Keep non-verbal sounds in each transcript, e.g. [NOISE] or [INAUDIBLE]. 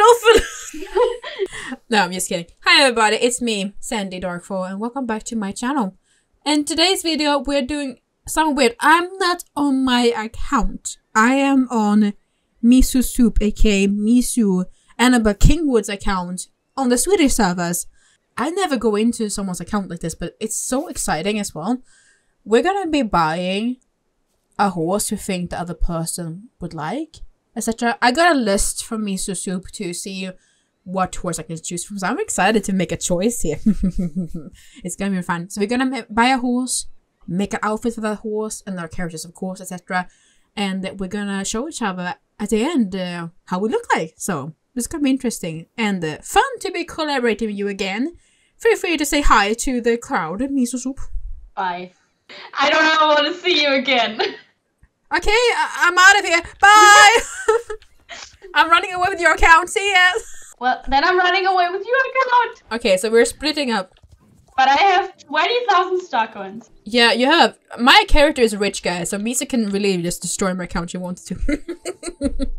often. [LAUGHS] no, I'm just kidding. Hi everybody, it's me, Sandy Darkfall, and welcome back to my channel. In today's video, we're doing something weird. I'm not on my account. I am on Miso Soup, aka Miso Annabelle Kingwood's account on the Swedish servers. I never go into someone's account like this, but it's so exciting as well. We're gonna be buying a horse we think the other person would like, etc. I got a list from Miso Soup to see what horse I can choose from, so I'm excited to make a choice here. [LAUGHS] it's gonna be fun. So we're gonna buy a horse, make an outfit for that horse, and our characters, of course, etc. And we're gonna show each other at the end uh, how we look like. So is gonna be interesting and uh, fun to be collaborating with you again. Feel free to say hi to the crowd, Miso Soup. Bye. I don't ever want to see you again. [LAUGHS] Okay, I- am out of here. Bye. [LAUGHS] I'm running away with your account. See ya. Well, then I'm running away with your account. Okay, so we're splitting up. But I have 20,000 star coins. Yeah, you have. My character is a rich guy, so Misa can really just destroy my account if she wants to. [LAUGHS]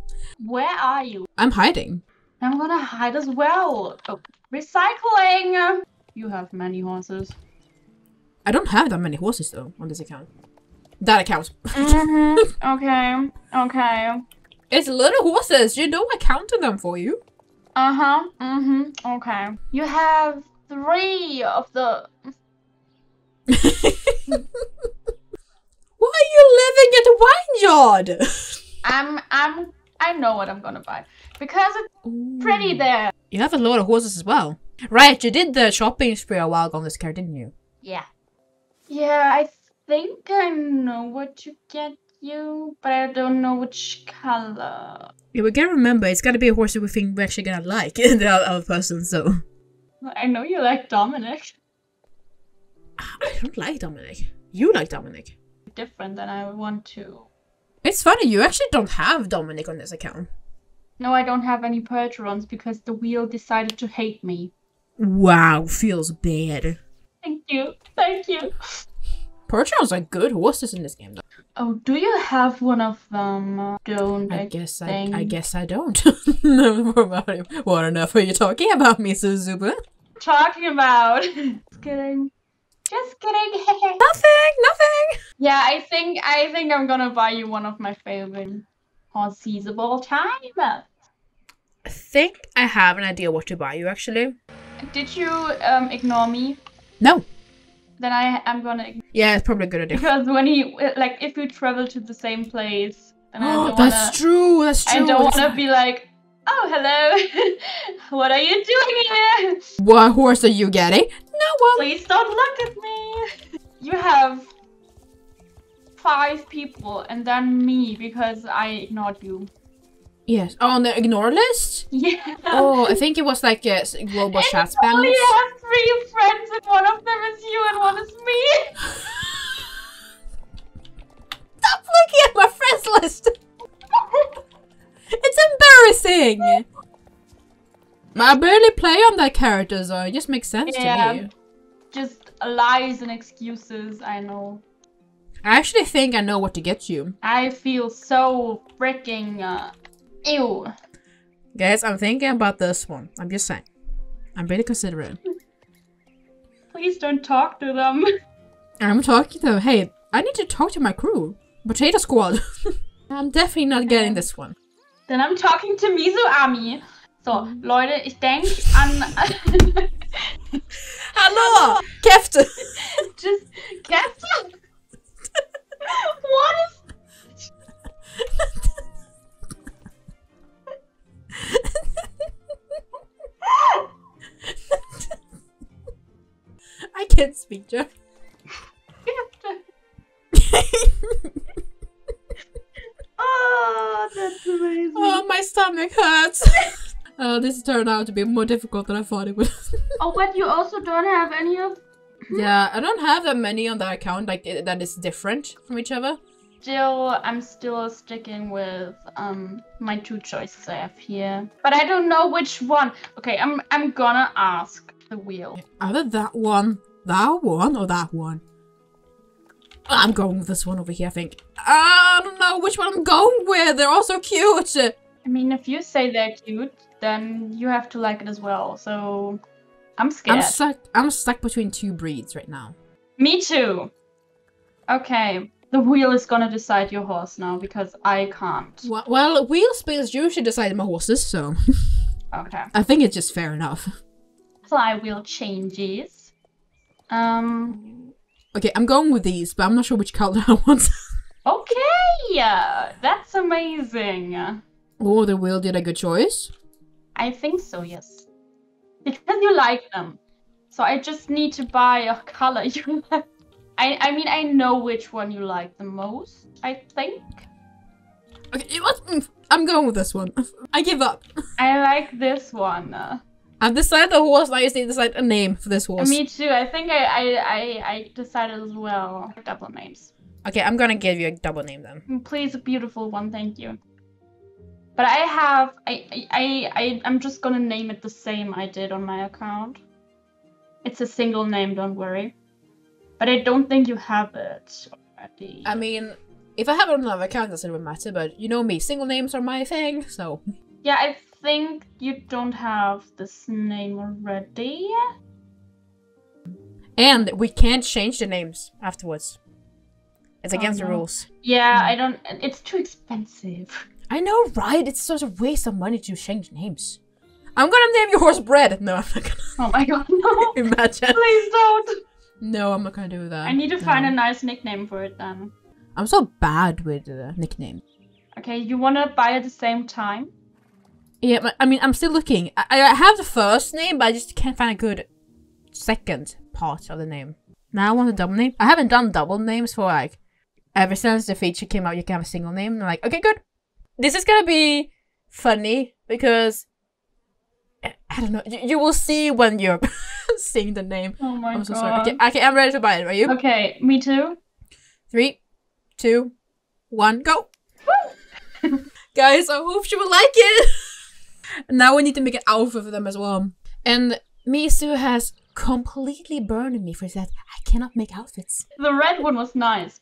Where are you? I'm hiding. I'm gonna hide as well. Oh, recycling. You have many horses. I don't have that many horses though on this account. That account. mm-hmm. Okay. Okay. It's little horses. You know I counted them for you. Uh huh. Mm-hmm. Okay. You have three of the. [LAUGHS] Why are you living at a wine yard? I'm. I'm. I know what I'm gonna buy because it's Ooh. pretty there. You have a lot of horses as well. Right, you did the shopping spree a while ago on this car, didn't you? Yeah. Yeah, I think I know what to get you, but I don't know which color. Yeah, we gotta remember, it's gotta be a horse that we think we're actually gonna like, [LAUGHS] the other person, so. I know you like Dominic. Ah, I don't like Dominic. You like Dominic. Different than I want to. It's funny, you actually don't have Dominic on this account. No, I don't have any Percherons because the wheel decided to hate me. Wow, feels bad. Thank you, thank you. Percherons are good horses in this game, though. Oh, do you have one of them? don't I, I guess I, I guess I don't. [LAUGHS] no more about him. What enough are you talking about, Miso Zuba? Talking about. [LAUGHS] Just kidding. Just kidding. [LAUGHS] nothing, nothing. Yeah, I think I think I'm gonna buy you one of my favorite horses of all time. I think I have an idea what to buy you actually. Did you um ignore me? No then I am gonna. Yeah, it's probably a good idea. Because when he like, if we travel to the same place, then I [GASPS] don't that's wanna, true. That's true. I don't want to be like, oh hello, [LAUGHS] what are you doing here? What horse are you getting? No one. Please don't look at me. You have five people and then me because I ignored you. Yes. Oh, on the ignore list? Yeah. Oh, I think it was like a global chat spam. I only have three friends and one of them is you and one is me. [LAUGHS] Stop looking at my friends list. [LAUGHS] it's embarrassing. I barely play on that character, so it just makes sense yeah, to me. Just lies and excuses, I know. I actually think I know what to get you. I feel so freaking uh, Ew. Guys, I'm thinking about this one. I'm just saying. I'm really considering. Please don't talk to them. [LAUGHS] I'm talking to them. Hey, I need to talk to my crew. Potato Squad. [LAUGHS] I'm definitely not getting this one. Then I'm talking to Miso Army. So, Leute, ich denke an... [LAUGHS] Hallo! Käfte! Just... Käfte? Can't speak, Joe. [LAUGHS] oh, that's amazing. Oh, my stomach hurts. [LAUGHS] oh, this turned out to be more difficult than I thought it would. [LAUGHS] oh, but you also don't have any of. Yeah, I don't have that many on that account. Like that is different from each other still I'm still sticking with um my two choices I have here. But I don't know which one. Okay, I'm I'm gonna ask the wheel. Either that one, that one, or that one. I'm going with this one over here, I think. I don't know which one I'm going with. They're all so cute. I mean, if you say they're cute, then you have to like it as well. So I'm scared. I'm stuck. I'm stuck between two breeds right now. Me too. Okay, the wheel is gonna decide your horse now because I can't. Well, well wheel spins usually decide my horses, so [LAUGHS] Okay. I think it's just fair enough. Flywheel changes. Um. Okay, I'm going with these, but I'm not sure which color [LAUGHS] I want. Okay, that's amazing. oh, the wheel did a good choice. I think so, yes. Because you like them. So I just need to buy a color [LAUGHS] you like. I, I mean, I know which one you like the most, I think. Okay, what? Mm, I'm going with this one. [LAUGHS] I give up. I like this one. I've decided the horse, now I just need to decide a name for this horse. me too. I think I, I, I, I decided as well. Double names. Okay, I'm gonna give you a double name then. Mm, please, a beautiful one, thank you. But I have, I, I, I, I'm just gonna name it the same I did on my account. It's a single name, don't worry. But I don't think you have it already. I mean, if I have it on another account, it doesn't really matter, but you know me, single names are my thing, so. yeah, I think you don't have this name already. And we can't change the names afterwards. It's Oh, against the rules. Yeah, I don't. It's too expensive. I know, right? It's such a waste of money to change names. I'm gonna name your horse Bread. No, I'm not gonna. Oh my god, no! [LAUGHS] Imagine. Please don't! No, I'm not gonna do that. I need to find a nice nickname for it then. I'm so bad with uh, nickname. Okay, you wanna buy at the same time? Yeah, but I mean, I'm still looking. I, I have the first name, but I just can't find a good second part of the name. Now I want a double name. I haven't done double names for like ever since the feature came out. You can have a single name. And I'm like, okay, good. This is gonna be funny because I I don't know. You, you will see when you're [LAUGHS] seeing the name. Oh my I'm so god. sorry. Okay, okay, I'm ready to buy it. Are you? Okay, me too. Three, two, one, go. [LAUGHS] Guys, I hope you will like it. [LAUGHS] now we need to make an outfit for them as well. And Misu has completely burned me for that. I cannot make outfits. The red one was nice.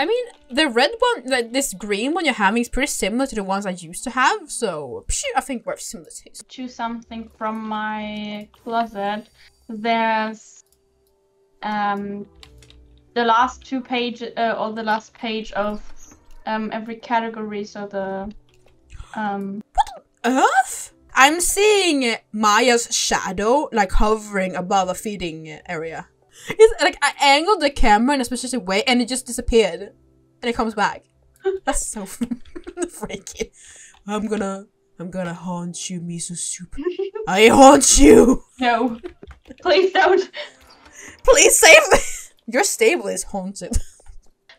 I mean, the red one, like this green one you're having, is pretty similar to the ones I used to have. So, psh, I think we're similar taste. Choose something from my closet. There's um the last two pages, uh, or the last page of um every category. So the um Earth? I'm seeing Maya's shadow like hovering above a feeding area. It's like I angled the camera in a specific way and it just disappeared. And it comes back. [LAUGHS] That's so [LAUGHS] freaky. I'm gonna I'm gonna haunt you, miso soup. [LAUGHS] I haunt you! no, please don't. Please save me! Your stable is haunted.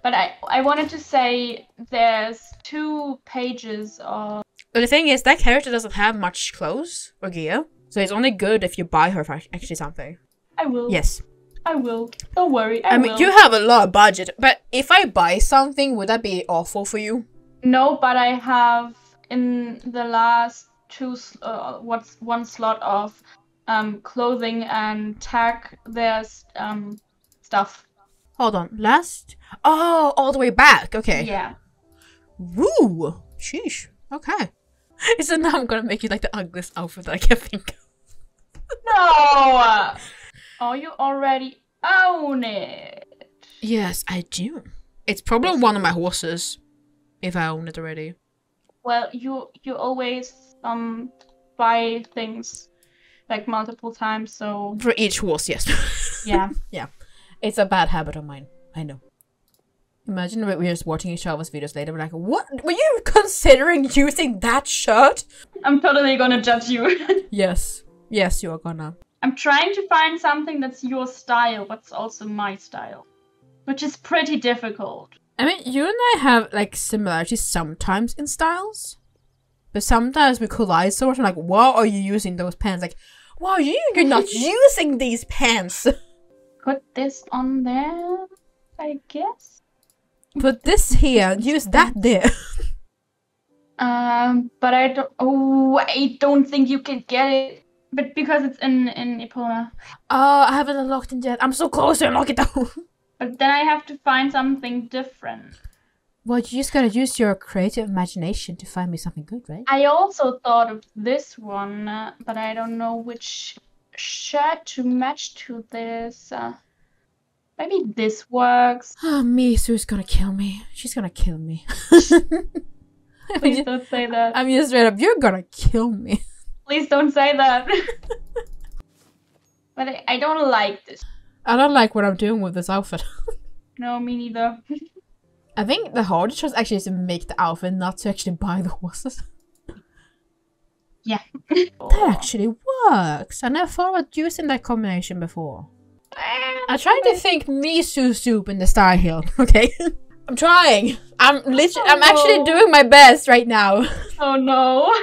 But I I wanted to say there's two pages of But the thing is, that character doesn't have much clothes or gear. So it's only good if you buy her for actually something. I will. Yes. I will. Don't worry. I, I mean, will. you have a lot of budget, but if I buy something, would that be awful for you? No, but I have in the last two uh, what's one slot of um clothing and tag. There's um stuff. Hold on, last. Oh, all the way back. Okay. Yeah. Woo. Sheesh. Okay. [LAUGHS] So now I'm gonna make you like the ugliest outfit that I can think of. No. Oh, you already own it. Yes, I do. It's probably one of my horses, if I own it already. Well, you you always um buy things like multiple times, so For each horse, yes. [LAUGHS] Yeah. Yeah. It's a bad habit of mine. I know. Imagine we- we're just watching each other's videos later. We're like, what? Were you considering using that shirt? I'm totally gonna judge you. [LAUGHS] Yes. Yes, you are gonna. I'm trying to find something that's your style, but's also my style, which is pretty difficult. I mean, you and I have like similarities sometimes in styles, but sometimes we collide so much. I'm like, why are you using those pants? Like, wow, you you're not [LAUGHS] using these pants. [LAUGHS] Put this on there, I guess. Put this here. Use that there. [LAUGHS] Um, but I don't. Oh, I don't think you can get it. But because it's in in Epona. Oh, I haven't unlocked it yet. I'm so close to unlock it though. [LAUGHS] But then I have to find something different. Well, you just gotta use your creative imagination to find me something good, right? I also thought of this one, uh, but I don't know which shirt to match to this. Uh, maybe this works. [GASPS] Ah, oh, Misu's gonna kill me. She's gonna kill me. [LAUGHS] [LAUGHS] Please don't say that. I'm just straight up, you're gonna kill me. [LAUGHS] Please don't say that. but I, I don't like this. I don't like what I'm doing with this outfit. No, me neither. I think the hardest choice actually is to make the outfit, not to actually buy the horses. yeah. That actually works. I never thought about using that combination before. Eh, I tried to think miso soup in the style hill, [LAUGHS] okay? I'm trying. I'm literally, oh, I'm actually Oh. doing my best right now. [LAUGHS] Oh no.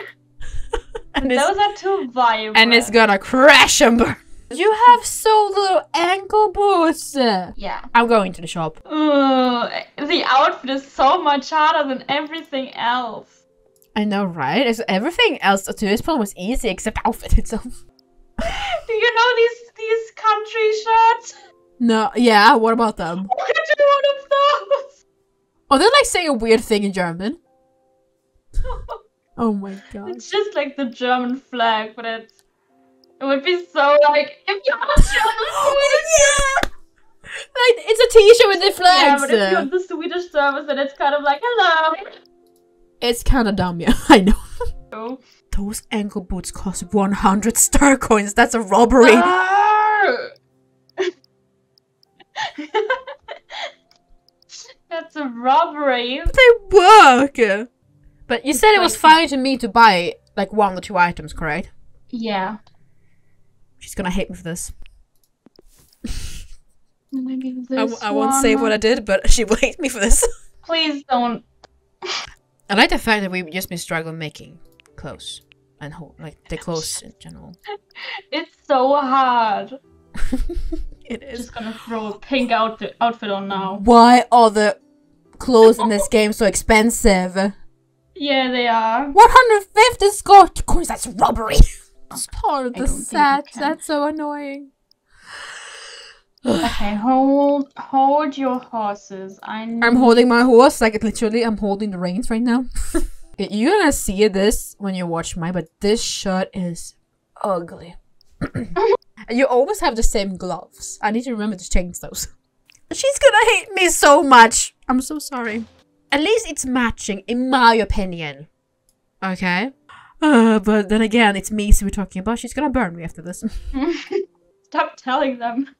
and it's, Those are too vibrant. and it's gonna crash and burn. You have so little ankle boots. Yeah. I'm going to the shop. Ugh, the outfit is so much harder than everything else. I know, right? It's, everything else to this point was easy except outfit itself. [LAUGHS] Do you know these these country shirts? No, yeah, what about them? [LAUGHS] Want one of those. Oh, they're like saying a weird thing in German. [LAUGHS] Oh my god. It's just like the German flag, but it's it would be so like if you have German [LAUGHS] yeah! Like, it's a t-shirt with the Yeah, but if you're the Swedish service, then it's kind of like hello. It's kind of dumb, yeah. I know. Oh. Those ankle boots cost 100 star coins. That's a robbery. Ah! [LAUGHS] That's a robbery. they work. But you said it was fine to me to buy like one or two items, correct? Yeah. She's gonna hate me for this. Maybe I, this w- I won't say what I did, but she [LAUGHS] will hate me for this. Please don't. I like the fact that we've just been struggling making clothes and hold, like the clothes in general. [LAUGHS] It's so hard. It is. Just gonna throw a pink outfit outfit on now. Why are the clothes in this game so expensive? Yeah, they are. 150 star coins, that's robbery! [LAUGHS] It's part of I the don't think you set, that's so annoying. [SIGHS] Okay, hold hold your horses. I need... I'm holding my horse, like literally, I'm holding the reins right now. [LAUGHS] You're gonna see this when you watch mine, but this shirt is ugly. [CLEARS THROAT] you always have the same gloves. I need to remember to change those. [LAUGHS] She's gonna hate me so much. I'm so sorry. At least it's matching, in my opinion. Okay? Uh, but then again, it's me so we're talking about. She's gonna burn me after this. [LAUGHS] Stop telling them.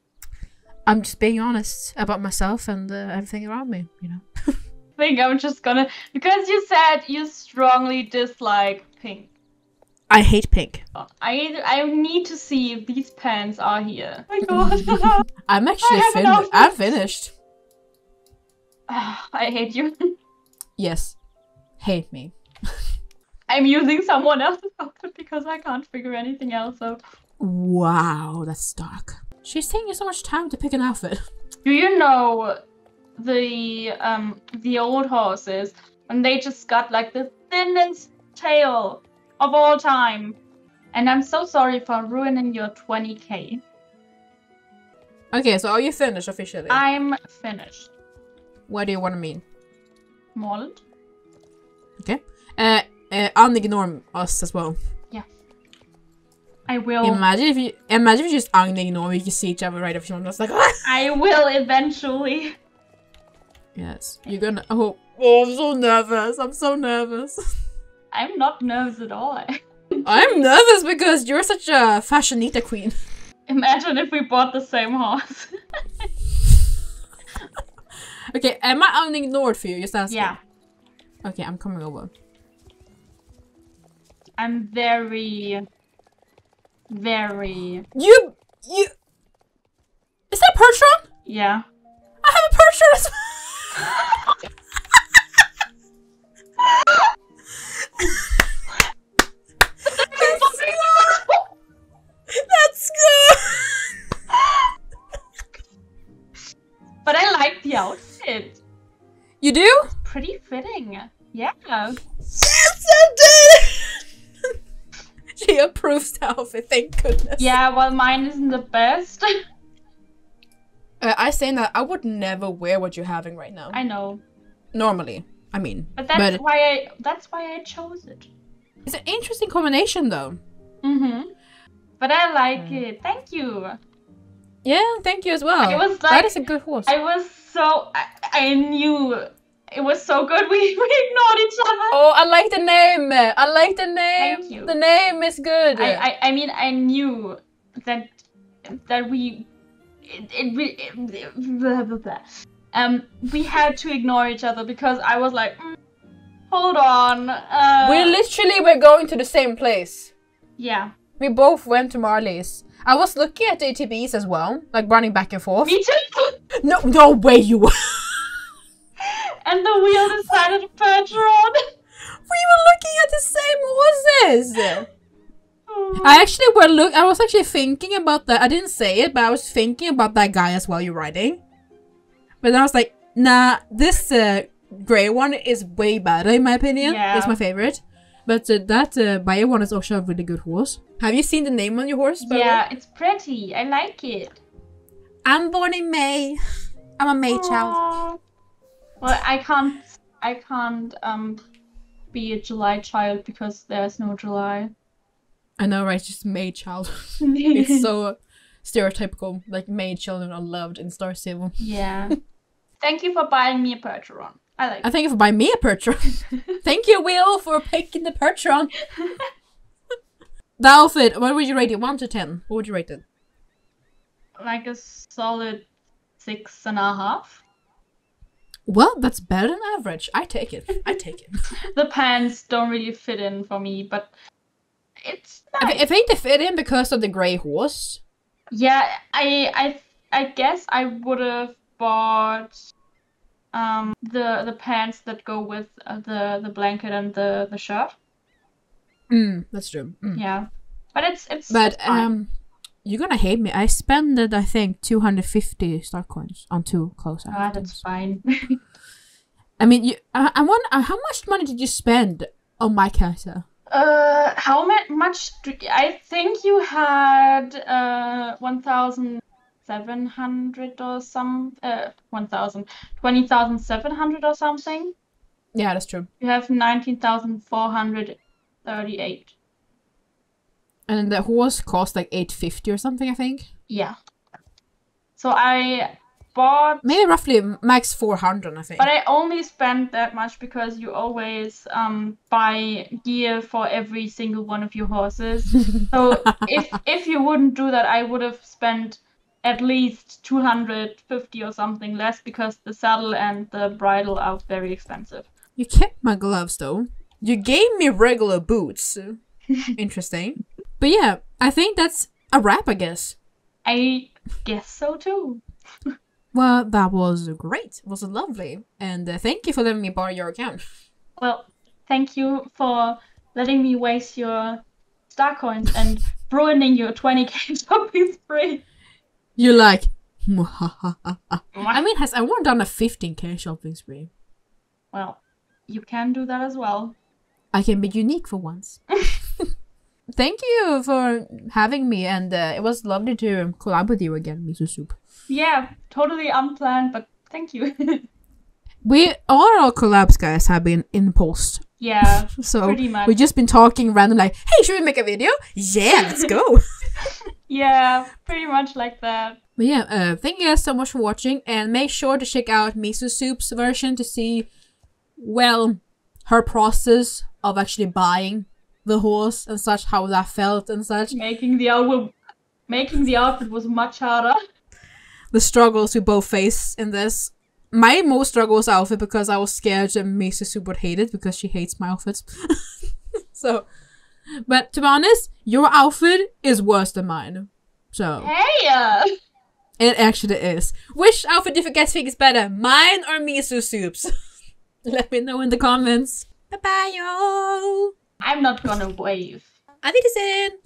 I'm just being honest about myself and uh, everything around me, you know? [LAUGHS] I think I'm just gonna because you said you strongly dislike pink. I hate pink. I I need to see if these pants are here. Oh my god. [LAUGHS] I'm actually have finished. I'm [SIGHS] finished. I hate you. Yes. Hate me. [LAUGHS] I'm using someone else's [LAUGHS] outfit because I can't figure anything else out. Wow, that's dark. She's taking so much time to pick an outfit. Do you know the um the old horses and they just got like the thinnest tail of all time? And I'm so sorry for ruining your 20k. Okay, so are you finished officially? I'm finished. what do you want to mean? Mold? Okay. Uh, uh, unignore us as well. Yeah. I will. Imagine if you imagine if you just unignore, we can see each other right if you're just like. [LAUGHS] I will eventually. yes, you're gonna. Oh, oh, I'm so nervous. I'm so nervous. [LAUGHS] I'm not nervous at all. [LAUGHS] I'm nervous because you're such a fashionita queen. Imagine if we bought the same horse. [LAUGHS] Okay, am I unignored for you? Just asking. yeah. Okay, I'm coming over. I'm very, very. You, you. Is that Pertron? Yeah. I have a Pertron as well. [LAUGHS] You do? Pretty fitting. Yeah. Yes, I did. [LAUGHS] she approves the outfit. Thank goodness. Yeah, well, mine isn't the best. [LAUGHS] Uh, I saying that I would never wear what you're having right now. I know. normally. I mean, But that's why I that's why I chose it. it's an interesting combination though. Mm-hmm. But I like Mm. it. Thank you. Yeah, thank you as well. It was like- is a good horse. I was so I, I knew it was so good. We [LAUGHS] we ignored each other. Oh, I like the name. I like the name. Thank you. The name is good. I, I I mean I knew that that we it, it, it blah, blah, blah. um we had to ignore each other because I was like mm, hold on uh, we literally were going to the same place. yeah We both went to Marley's. I was looking at the ATVs as well, like running back and forth. me too [LAUGHS] No, no way you were. And the wheel decided to Percheron we were looking at the same horses. I actually were look. I was actually thinking about that. I didn't say it, but I was thinking about that guy as well. You're riding, but then I was like, nah, this uh, gray one is way better in my opinion. Yeah. It's my favorite. But uh, that uh, Bayer one is also a really good horse. Have you seen the name on your horse? by yeah it's pretty I like it I'm born in May. I'm a May child. Well I can't I can't um be a July child because there's no July I know, right? Just May child. [LAUGHS] it's so stereotypical. Like May children are loved in Star Stable. yeah thank you for buying me a Percheron I like I thank you for buying me a Percheron. [LAUGHS] thank you, Will, for picking the Percheron. the outfit, what would you rate it? 1 to 10. What would you rate it? like a solid six and a half. Well, that's better than average. I take it. I take it. [LAUGHS] The pants don't really fit in for me, but it's I, nice. thi- I think they fit in because of the grey horse. yeah, I I I guess I would have bought um the the pants that go with uh, the the blanket and the the shirt. Mm, that's true. Mm. Yeah, but it's it's But it's um, you're gonna hate me. I spent, I think, 250 star coins on two close items. Ah, that's fine. I mean, you, I, I want. Uh, how much money did you spend on my character? Uh, how much? I think you had uh 1,700 or some. Uh, 1,000. 20,700 or something. Yeah, that's true. You have 19,438. And the horse cost like 850 or something. I think Yeah. So I bought, maybe roughly max 400. I think. but I only spent that much because you always um buy gear for every single one of your horses. [LAUGHS] So if if you wouldn't do that, I would have spent at least 250 or something less because the saddle and the bridle are very expensive. You kept my gloves though. You gave me regular boots. [LAUGHS] Interesting. But yeah, I think that's a wrap, I guess. I guess so too. Well, that was great. It was lovely. And uh, thank you for letting me borrow your account. Well, thank you for letting me waste your star coins and [LAUGHS] ruining your 20k [LAUGHS] shopping spree. You're like, I mean, has anyone done a 15k shopping spree? Well, you can do that as well. I can be unique for once. [LAUGHS] Thank you for having me, and uh, it was lovely to collab with you again, Miso Soup. Yeah, totally unplanned, but thank you. [LAUGHS] We all our collabs, guys, have been in post, yeah, [LAUGHS] so Pretty much. we've just been talking random, like, "Hey, should we make a video? Yeah, [LAUGHS] let's go." yeah, pretty much like that. But yeah, uh, thank you guys so much for watching, and make sure to check out Miso Soup's version to see, well, her process of actually buying the horse and such, how that felt and such, Making the outfit, making the outfit was much harder. the struggles we both face in this. My most struggle was outfit because I was scared that Miso Soup would hate it because she hates my outfits. [LAUGHS] so, but to be honest, your outfit is worse than mine. So. Hey, uh, It actually is. Which outfit do you guys think is better, mine or Miso Soup's? [LAUGHS] Let me know in the comments. Bye bye, y'all. I'm not gonna wave. Auf Wiedersehen.